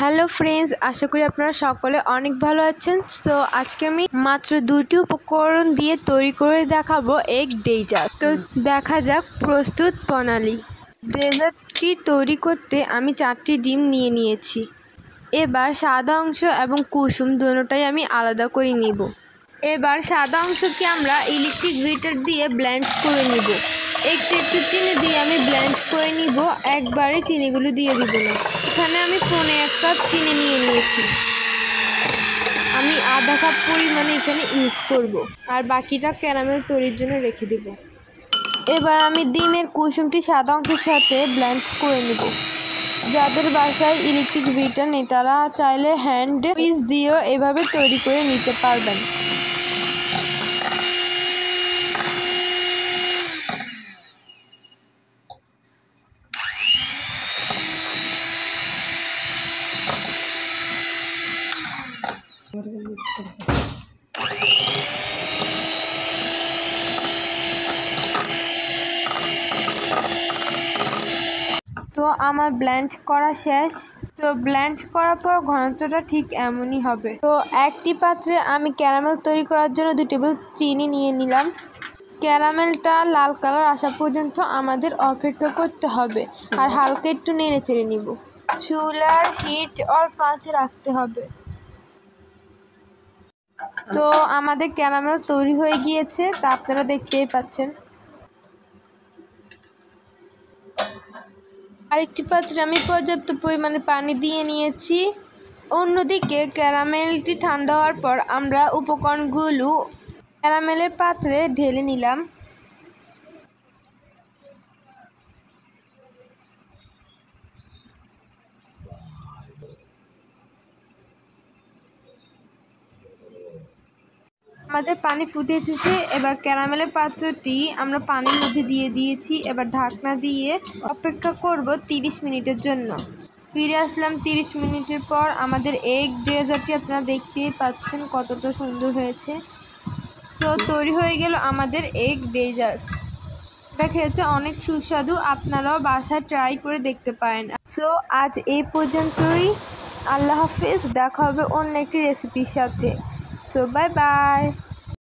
Hello friends, আশা করি আপনারা সকলে অনেক ভালো আছেন। সো আজকে আমি মাত্র দুটি উপকরণ দিয়ে তৈরি করে দেখাবো এক ডেজার্ট। তো দেখা যাক প্রস্তুত প্রণালী। ডেজার্টটি তৈরি করতে আমি চারটি ডিম নিয়ে নিয়েছি। এবার সাদা অংশ এবং কুসুম দুটোটাই আমি আলাদা করে নিব। এবার সাদা অংশকে আমরা ইলেকট্রিক হিটার দিয়ে ব্ল্যান্ড করে নিব। একটু একটু চিনি দিয়ে আমি ব্ল্যান্ড করে নিব, একবারে চিনিগুলো দিয়ে দিব না। এখানে আমি ফোনে এক কাপ চিনি নিয়ে নিয়েছি। আমি আধা কাপ পরিমাণে এখানে ইউজ করব। আর বাকিটা ক্যারামেল তৈরির জন্য রেখে দিব। এবার আমি ডিমের কুসুমটি সাদা অংশের সাথে ব্লেন্ড করে নেব। যাদের বাসায় ইলেকট্রিক বিটার নেই, তারা চাইলে হ্যান্ড পিস দিয়েও এভাবে তৈরি করে নিতে পারবেন। তো আমার ব্ল্যান্ড করা শেষ। তো ব্ল্যান্ড করার পর ঘনত্বটা ঠিক এমনই হবে। তো একটি পাত্রে আমি ক্যারামেল তৈরি করার জন্য দু টেবিল চিনি নিয়ে নিলাম। ক্যারামেলটা লাল কালার আসা পর্যন্ত আমাদের অপেক্ষা করতে হবে। আর হালকা একটু নেড়ে চেড়ে নিব। চুলার হিট অর পাঁচে রাখতে হবে। তো আমাদের ক্যারামেল তৈরি হয়ে গিয়েছে, তা আপনারা দেখতেই পাচ্ছেন। আরেকটি পাত্রে আমি পর্যাপ্ত পরিমাণে পানি দিয়ে নিয়েছি। অন্যদিকে ক্যারামেলটি ঠান্ডা হওয়ার পর আমরা উপকরণগুলো ক্যারামেলের পাত্রে ঢেলে নিলাম। আমাদের পানি ফুটে এসেছে। এবার ক্যারামেলের পাত্রটি আমরা পানির মধ্যে দিয়ে দিয়েছি। এবার ঢাকনা দিয়ে অপেক্ষা করব 30 মিনিটের জন্য। ফিরে আসলাম 30 মিনিটের পর। আমাদের এগ ডেজার্টটি আপনারা দেখতেই পাচ্ছেন কতটা সুন্দর হয়েছে। সো তৈরি হয়ে গেল আমাদের এগ ডেজার্ট। এটা খেতে অনেক সুস্বাদু। আপনারাও বাসায় ট্রাই করে দেখতে পারেন। সো আজ এই পর্যন্তই। আল্লাহ হাফিজ। দেখা হবে অন্য একটি রেসিপির সাথে। So bye bye